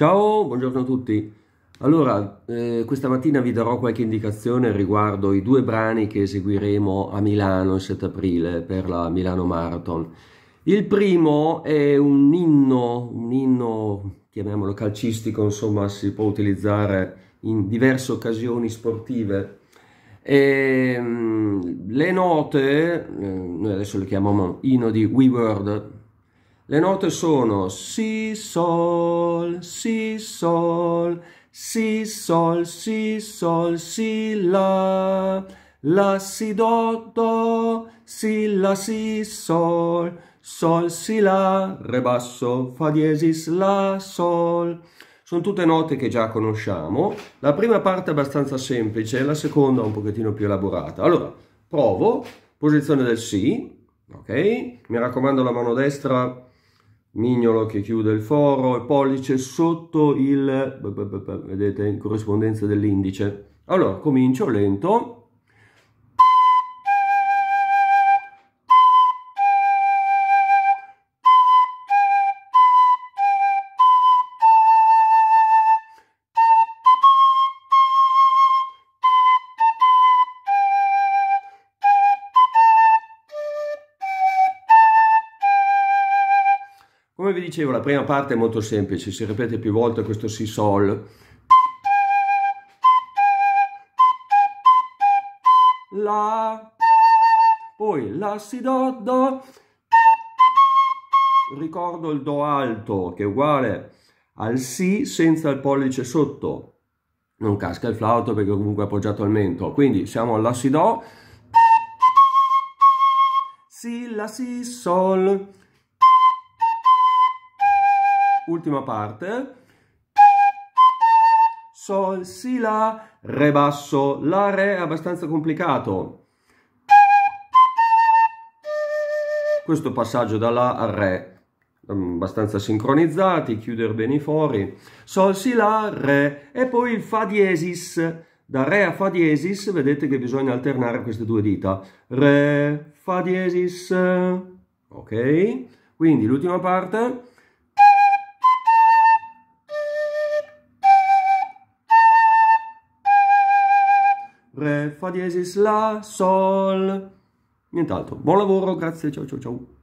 Ciao, buongiorno a tutti. Allora, eh, questa mattina vi darò qualche indicazione riguardo i due brani che eseguiremo a Milano il 7 aprile per la Milano Marathon. Il primo è un inno, un inno, chiamiamolo calcistico, insomma, si può utilizzare in diverse occasioni sportive. E, ehm, le note, eh, noi adesso le chiamiamo inno di WeWord, le note sono Si, Sol, Si, Sol, Si, Sol, Si, Sol, Si, La, La, Si, Do, Do, Si, La, Si, Sol, Sol, Si, La, Re basso, Fa diesis, La, Sol. Sono tutte note che già conosciamo. La prima parte è abbastanza semplice, la seconda un pochettino più elaborata. Allora, provo, posizione del Si, ok? Mi raccomando la mano destra mignolo che chiude il foro, il pollice sotto il, vedete, in corrispondenza dell'indice. Allora, comincio lento. Come vi dicevo, la prima parte è molto semplice, si ripete più volte questo Si Sol. La, poi La Si Do Do. Ricordo il Do alto che è uguale al Si senza il pollice sotto. Non casca il flauto perché comunque è appoggiato al mento. Quindi siamo alla Si Do. Si, La, Si, Sol ultima parte. Sol, Si, La, Re basso. La Re è abbastanza complicato. Questo passaggio da La a Re, abbastanza sincronizzati, chiudere bene i fori. Sol, Si, La, Re e poi il Fa diesis. Da Re a Fa diesis vedete che bisogna alternare queste due dita. Re, Fa diesis. Ok? Quindi l'ultima parte Re, Fa diesis, La, Sol. Nient'altro. Buon lavoro, grazie, ciao ciao ciao.